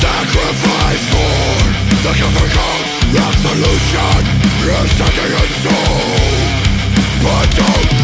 sacrifice for the difficult absolution is taking its toll But don't